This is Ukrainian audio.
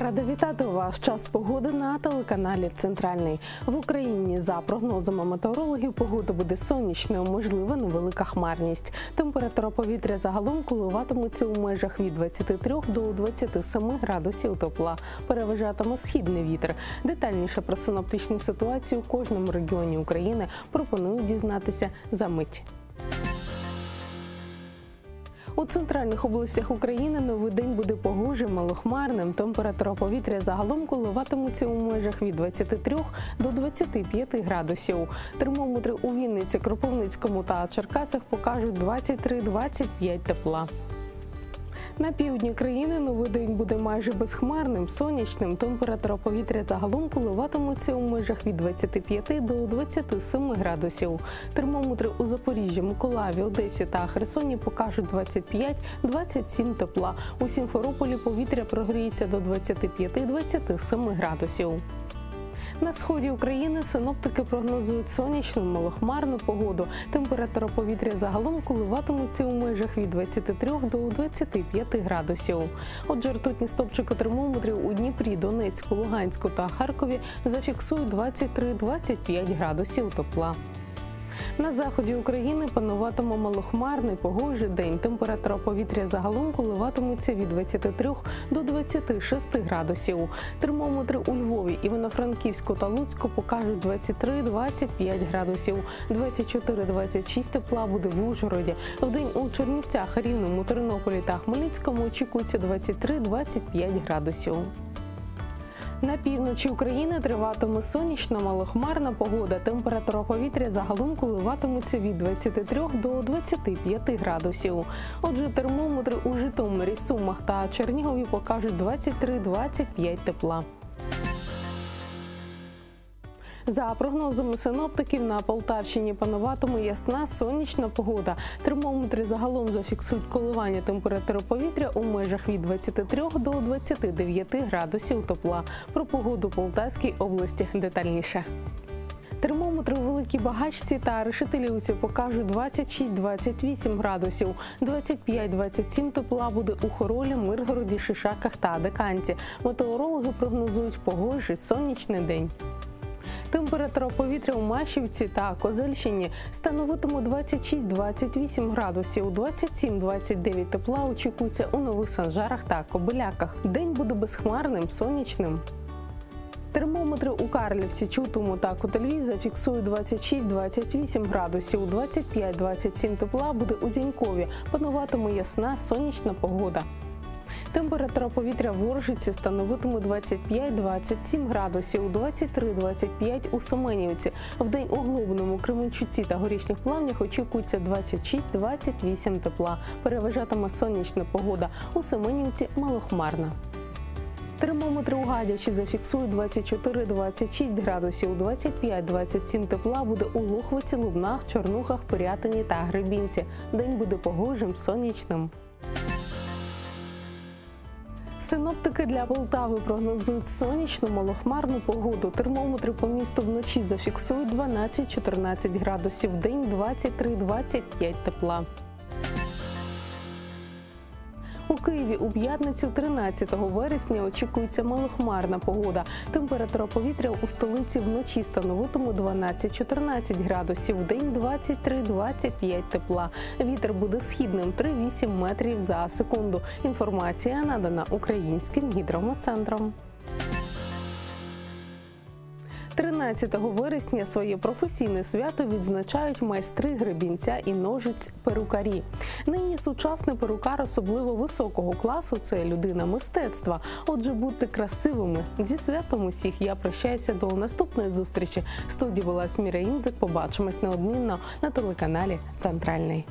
Рада вітати вас. Час погоди на телеканалі Центральний в Україні. За прогнозами метеорологів, погода буде сонячною, можлива невелика хмарність. Температура повітря загалом коливатиметься у межах від 23 до 27 градусів тепла. Переважатиме східний вітер. Детальніше про синоптичну ситуацію у кожному регіоні України пропоную дізнатися за мить. У центральних областях України новий день буде погожим, малохмарним. Температура повітря загалом коливатиметься у межах від 23 до 25 градусів. Термометри у Вінниці, Кропивницькому та Черкасах покажуть 23-25 тепла. На півдні країни новий день буде майже безхмарним, сонячним. Температура повітря загалом коливатиметься у межах від 25 до 27 градусів. Термометри у Запоріжжі, Миколаєві, Одесі та Херсоні покажуть 25-27 тепла. У Сімферополі повітря прогріється до 25-27 градусів. На сході України синоптики прогнозують сонячну малохмарну погоду. Температура повітря загалом коливатиметься у межах від 23 до 25 градусів. Отже, ртутні стопчики термометрів у Дніпрі, Донецьку, Луганську та Харкові зафіксують 23-25 градусів тепла. На заході України пануватиме малохмарний погожий день. Температура повітря загалом коливатиметься від 23 до 26 градусів. Термометри у Львові, Івано-Франківську та Луцьку покажуть 23-25 градусів. 24-26 тепла буде в Ужгороді. В день у Чернівцях, Рівному, Тернополі та Хмельницькому очікується 23-25 градусів. На півночі України триватиме сонячна малохмарна погода. Температура повітря загалом коливатиметься від 23 до 25 градусів. Отже, термометри у Житомирі, Сумах та Чернігові покажуть 23-25 тепла. За прогнозами синоптиків на Полтавщині пануватиме ясна сонячна погода. Термометри загалом зафіксують коливання температури повітря у межах від 23 до 29 градусів тепла. Про погоду Полтавській області детальніше. Термометри у Великій Багачці та Решетилівці покажуть 26-28 градусів, 25-27 тепла буде у Хоролі, Миргороді, Шишаках та Деканці. Метеорологи прогнозують погожий сонячний день. Температура повітря у Машівці та Козельщині становитиме 26-28 градусів, 27-29 тепла очікується у Нових Санжарах та Кобиляках. День буде безхмарним, сонячним. Термометри у Карлівці, Чутому та Котельві зафіксують 26-28 градусів, 25-27 тепла буде у Зінькові. Пануватиме ясна сонячна погода. Температура повітря в Оржиці становитиме 25-27 градусів, 23-25 у Семенівці. В день у Глобному, Кременчуці та Горішніх Плавнях очікується 26-28 тепла. Переважатиме сонячна погода. У Семенівці малохмарна. Термометри у Гадячі зафіксують 24-26 градусів, 25-27 тепла буде у Лохвиці, Лубнах, Чорнухах, Пирятині та Гребінці. День буде погожим, сонячним. Синоптики для Полтави прогнозують сонячну малохмарну погоду. Термометри по місту вночі зафіксують 12-14 градусів, в день 23-25 тепла. У Києві у п'ятницю 13 вересня очікується малохмарна погода. Температура повітря у столиці вночі становитиме 12-14 градусів, в день 23-25 тепла. Вітер буде східним 3-8 метрів за секунду. Інформація надана українським гідрометцентром. 13 вересня своє професійне свято відзначають майстри гребінця і ножиць перукарі. Нині сучасний перукар особливо високого класу це людина мистецтва. Отже, будьте красивими зі святом усіх. Я прощаюся до наступної зустрічі. В студії була Сміра Інзик. Побачимось неодмінно на телеканалі Центральний.